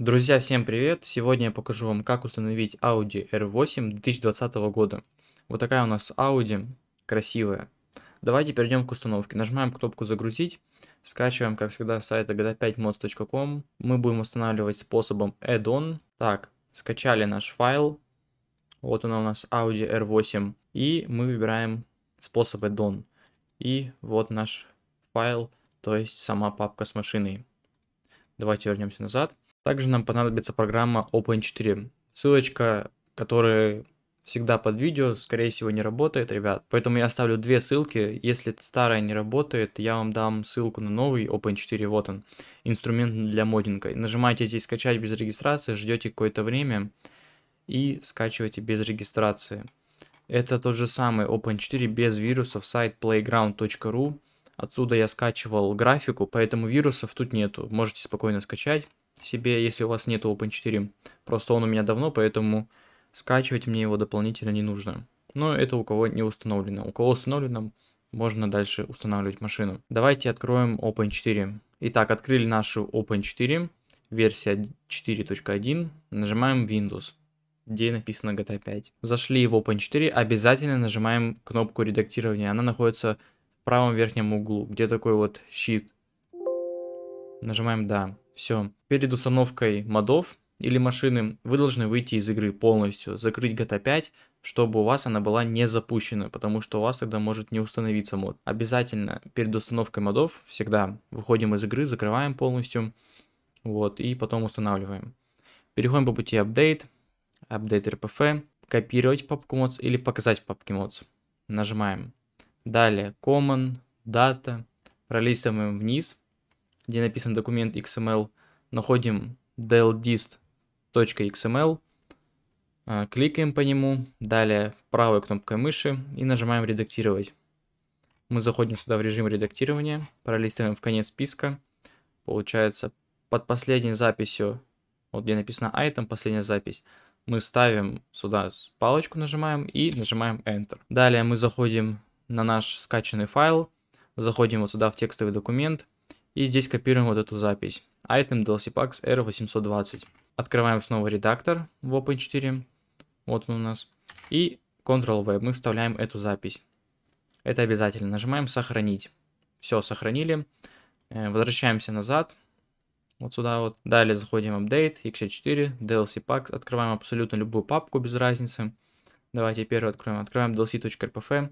Друзья, всем привет! Сегодня я покажу вам, как установить Audi R8 2020 года. Вот такая у нас Audi, красивая. Давайте перейдем к установке. Нажимаем кнопку «Загрузить», скачиваем, как всегда, с сайта gta5mods.com. Мы будем устанавливать способом Add-on. Так, скачали наш файл. Вот он у нас Audi R8. И мы выбираем способ Add-on. И вот наш файл, то есть сама папка с машиной. Давайте вернемся назад. Также нам понадобится программа Open4. Ссылочка, которая всегда под видео, скорее всего, не работает, ребят. Поэтому я оставлю две ссылки. Если старая не работает, я вам дам ссылку на новый Open4. Вот он, инструмент для моддинга. Нажимаете здесь «Скачать без регистрации», ждете какое-то время и скачиваете без регистрации. Это тот же самый Open4 без вирусов, сайт playground.ru. Отсюда я скачивал графику, поэтому вирусов тут нету. Можете спокойно скачать себе, если у вас нет Open4. Просто он у меня давно, поэтому скачивать мне его дополнительно не нужно. Но это у кого не установлено. У кого установлено, можно дальше устанавливать машину. Давайте откроем Open4. Итак, открыли нашу Open4, версия 4.1, нажимаем Windows, где написано GTA 5. Зашли в Open4, обязательно нажимаем кнопку редактирования. Она находится в правом верхнем углу, где такой вот щит. Нажимаем «Да». Все. Перед установкой модов или машины вы должны выйти из игры полностью, закрыть GTA 5, чтобы у вас она была не запущена, потому что у вас тогда может не установиться мод. Обязательно перед установкой модов всегда выходим из игры, закрываем полностью, вот, и потом устанавливаем. Переходим по пути Update, Update RPF, копировать папку mods или показать в папке mods. Нажимаем. Далее Common, Data, пролистываем вниз, где написан документ XML, находим dldist.xml, а, кликаем по нему, далее правой кнопкой мыши и нажимаем «Редактировать». Мы заходим сюда в режим редактирования, пролистываем в конец списка. Получается, под последней записью, вот где написано item, последняя запись, мы ставим сюда палочку, нажимаем и нажимаем Enter. Далее мы заходим на наш скачанный файл, заходим вот сюда в текстовый документ, и здесь копируем вот эту запись. Item DLC Packs R820. Открываем снова редактор в Open4. Вот он у нас. И Ctrl-V. Мы вставляем эту запись. Это обязательно. Нажимаем «Сохранить». Все, сохранили. Э, возвращаемся назад. Вот сюда вот. Далее заходим Update, x64, DLC Packs. Открываем абсолютно любую папку, без разницы. Давайте первый откроем. Открываем dlc.rpf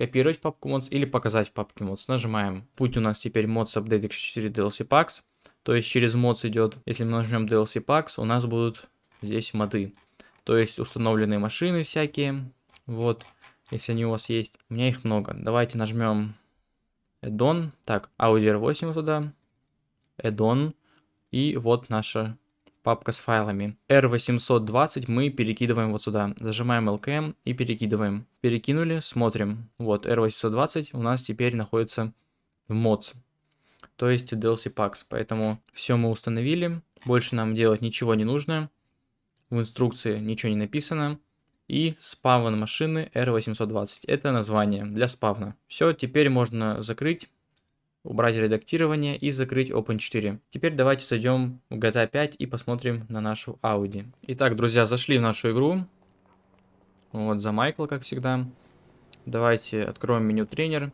копировать папку mods или показать в папке mods. Нажимаем. Путь у нас теперь mods update x4 DLC packs. То есть через mods идет, если мы нажмем DLC packs, у нас будут здесь моды. То есть установленные машины всякие. Вот, если они у вас есть. У меня их много. Давайте нажмем add-on. Так, Audi R8 туда. Add-on. И вот наша папка с файлами. R820 мы перекидываем вот сюда. Зажимаем LKM и перекидываем. Перекинули, смотрим. Вот, R820 у нас теперь находится в mods. То есть в DLC Packs. Поэтому все мы установили. Больше нам делать ничего не нужно. В инструкции ничего не написано. И спавн машины R820. Это название для спавна. Все, теперь можно закрыть убрать редактирование и закрыть Open4. Теперь давайте зайдем в GTA 5 и посмотрим на нашу Audi. Итак, друзья, зашли в нашу игру. Вот за Майкла, как всегда. Давайте откроем меню тренер.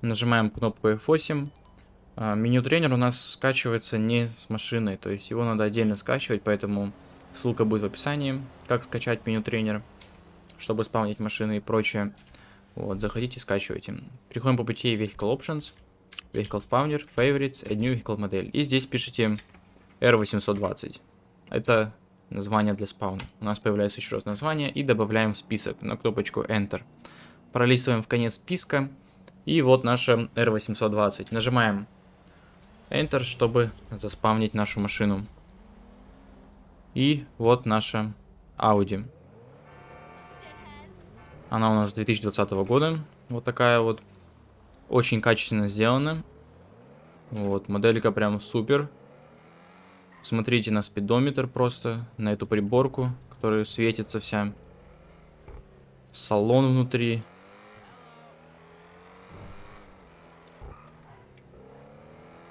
Нажимаем кнопку F8. А, меню тренер у нас скачивается не с машиной, то есть его надо отдельно скачивать, поэтому ссылка будет в описании, как скачать меню тренер, чтобы спавнить машины и прочее. Вот, заходите, скачивайте. Переходим по пути Vehicle Options. Vehicle Spawner, Favorites, a new vehicle модель. И здесь пишите R820. Это название для спауна. У нас появляется еще раз название и добавляем в список на кнопочку Enter. Пролистываем в конец списка. И вот наша R820. Нажимаем Enter, чтобы заспавнить нашу машину. И вот наша Audi. Она у нас 2020 года. Вот такая вот. Очень качественно сделано. Вот, моделька прям супер. Смотрите на спидометр просто, на эту приборку, которая светится вся. Салон внутри.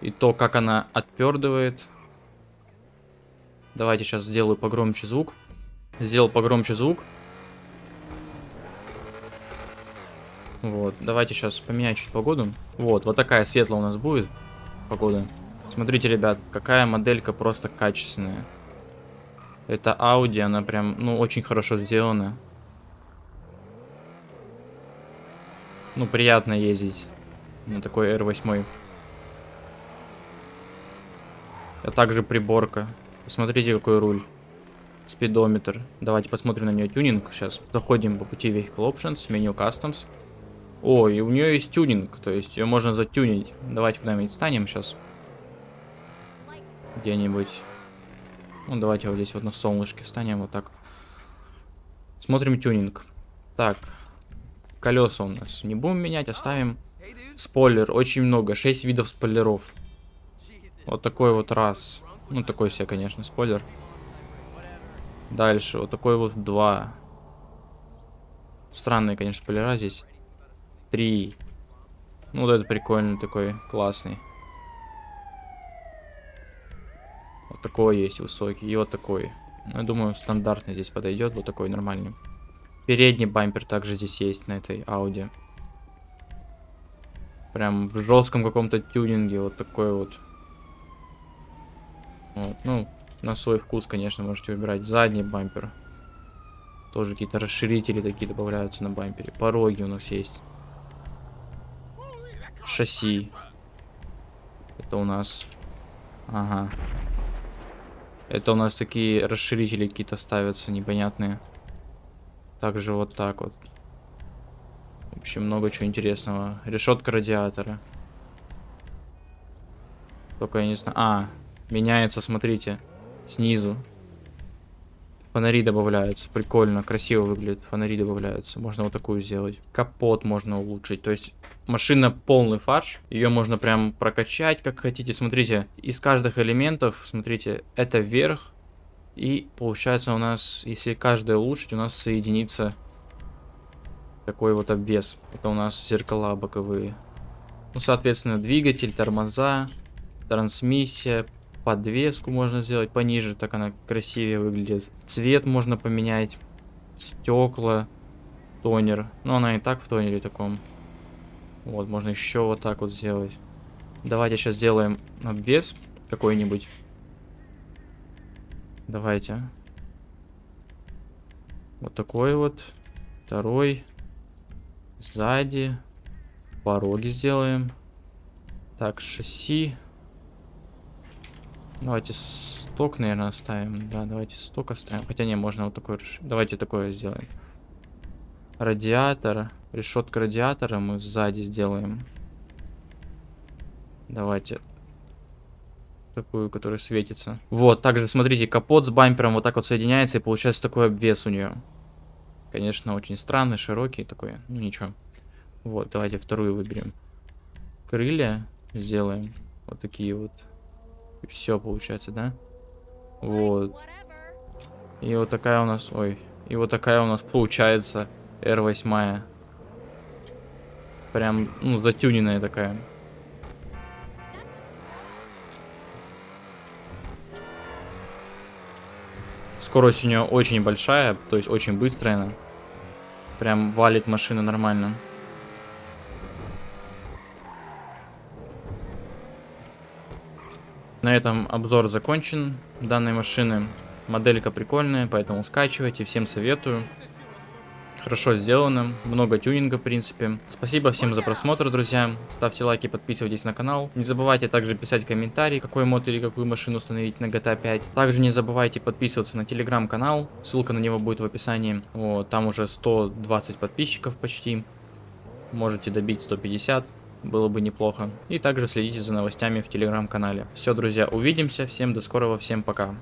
И то, как она отпердывает. Давайте сейчас сделаю погромче звук. Сделал погромче звук. Вот, давайте сейчас поменяю чуть погоду. Вот, вот такая светлая у нас будет погода. Смотрите, ребят, какая моделька просто качественная. Это Audi, она прям, ну, очень хорошо сделана. Ну, приятно ездить на такой R8. А также приборка. Посмотрите, какой руль. Спидометр. Давайте посмотрим на нее тюнинг. Сейчас заходим по пути Vehicle Options, меню Customs. О, и у нее есть тюнинг, то есть ее можно затюнить. Давайте куда-нибудь станем сейчас. Где-нибудь. Ну, давайте вот здесь вот на солнышке станем, вот так. Смотрим тюнинг. Так. Колеса у нас не будем менять, оставим. Спойлер, очень много, 6 видов спойлеров. Вот такой вот раз. Ну, такой себе, конечно, спойлер. Дальше, вот такой вот два. Странные, конечно, спойлера здесь. Три. Ну, вот это прикольный такой, классный. Вот такой есть высокий. И вот такой. Ну, я думаю, стандартный здесь подойдет. Вот такой нормальный. Передний бампер также здесь есть на этой Audi. Прям в жестком каком-то тюнинге. Вот такой вот. Вот. Ну, на свой вкус, конечно, можете выбирать. Задний бампер. Тоже какие-то расширители такие добавляются на бампере. Пороги у нас есть шасси. Это у нас... Ага. Это у нас такие расширители какие-то ставятся непонятные. Также вот так вот. В общем, много чего интересного. Решетка радиатора. Только я не знаю... А, меняется, смотрите, снизу. Фонари добавляются. Прикольно, красиво выглядит. Фонари добавляются. Можно вот такую сделать. Капот можно улучшить. То есть машина полный фарш. Ее можно прям прокачать, как хотите. Смотрите, из каждых элементов, смотрите, это вверх. И получается у нас, если каждое улучшить, у нас соединится такой вот обвес. Это у нас зеркала боковые. Ну, соответственно, двигатель, тормоза, трансмиссия, подвеску можно сделать пониже, так она красивее выглядит. Цвет можно поменять, стекла, тонер. Ну, она и так в тонере таком. Вот, можно еще вот так вот сделать. Давайте сейчас сделаем обвес какой-нибудь. Давайте. Вот такой вот. Второй. Сзади. Пороги сделаем. Так, шасси. Давайте сток, наверное, оставим. Да, давайте сток оставим. Хотя не, можно вот такой Давайте такое сделаем. Радиатор. Решетка радиатора мы сзади сделаем. Давайте. Такую, которая светится. Вот, также, смотрите, капот с бампером вот так вот соединяется, и получается такой обвес у нее. Конечно, очень странный, широкий такой. Ну, ничего. Вот, давайте вторую выберем. Крылья сделаем. Вот такие вот. И все получается, да? Вот. И вот такая у нас... Ой. И вот такая у нас получается R8. Прям, ну, затюненная такая. Скорость у нее очень большая, то есть очень быстрая она. Прям валит машина нормально. На этом обзор закончен данной машины. Моделька прикольная, поэтому скачивайте, всем советую. Хорошо сделано, много тюнинга в принципе. Спасибо всем за просмотр, друзья. Ставьте лайки, подписывайтесь на канал. Не забывайте также писать комментарии, какой мод или какую машину установить на GTA 5. Также не забывайте подписываться на телеграм-канал, ссылка на него будет в описании. Вот, там уже 120 подписчиков почти. Можете добить 150 было бы неплохо. И также следите за новостями в телеграм-канале. Все, друзья, увидимся, всем до скорого, всем пока.